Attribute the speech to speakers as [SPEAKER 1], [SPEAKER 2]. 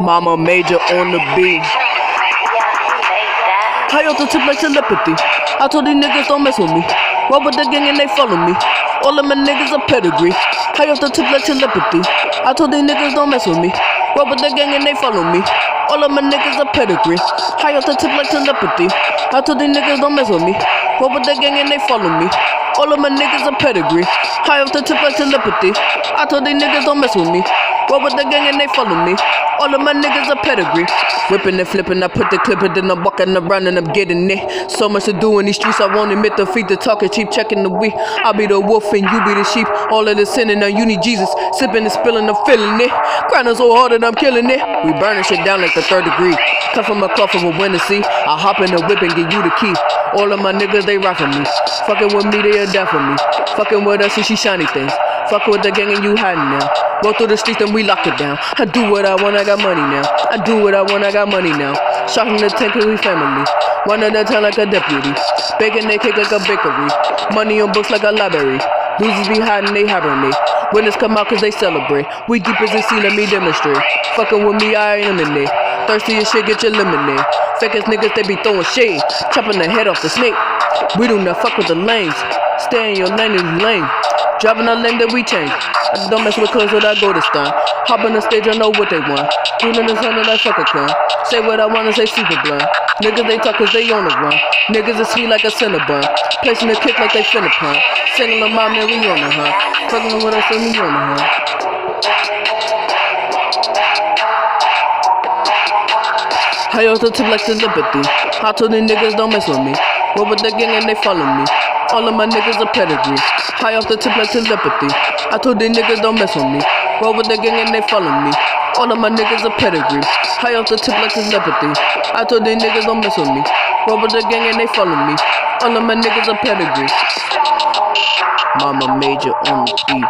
[SPEAKER 1] Mama Major on the beat. Off the tip like telepathy. I told these niggas don't mess with me. Roll with the gang and they follow me. All of my niggas are pedigree. Off the tip like telepathy. I told these niggas don't mess with me. Roll with the gang and they follow me. All of my niggas are pedigree. Off the tip like telepathy. I told these niggas don't mess with me. Roll with the gang and they follow me. All of my niggas are pedigree. High off the tip of telepathy. I told these niggas don't mess with me. Roll with the gang and they follow me. All of my niggas are pedigree. Whipping and flipping, I put the clip in, then I'm walking around and I'm getting it. So much to do in these streets, I won't admit the feet, the talking cheap, checking the week. I'll be the wolf and you be the sheep. All of the sinning, now you need Jesus. Sipping and spilling, I'm feeling it. Grinding so hard that I'm killing it. We burning shit down like the third degree. Come from a cloth of a winter sea. I hop in the whip and give you the key. All of my niggas, they rockin' me. Fucking with me, they are dead for me. Fucking with us and she shiny things. Fuck with the gang and you hiding now. Go through the streets and we lock it down. I do what I want, I got money now. I do what I want, I got money now. Shocking the tank we family. One a time like a deputy. Baking they cake like a bakery. Money on books like a library. Losers be hiding, they hibernate. Winners come out cause they celebrate. We deep as the sea, let me demonstrate. Fucking with me, I there. Thirsty as shit, get your lemonade. Fake ass niggas, they be throwing shade. Chopping the head off the snake. We do not fuck with the lanes. Stay in your lane is lame. Driving a lane that we change. I don't mess with clothes without go to stun. Hop on the stage, I know what they want. Doing sun and I fuck a. Say what I wanna say, super blunt. Niggas they talk cause they on the run. Niggas is sweet like a Cinnabon. Placing the kick like they finna pun. Singing the mom, man, we on the hunt. Fucking with us we on the hunt. I also tip like telepathy. I told the niggas don't mess with me. Roll with the gang and they follow me. All of my niggas are pedigree. High off the tip like telepathy. I told the niggas don't mess with me. Roll with the gang and they follow me. All of my niggas are pedigree. High off the tip like telepathy. I told the niggas don't mess with me. Roll with the gang and they follow me. All of my niggas are pedigree. Mama Major on the beat.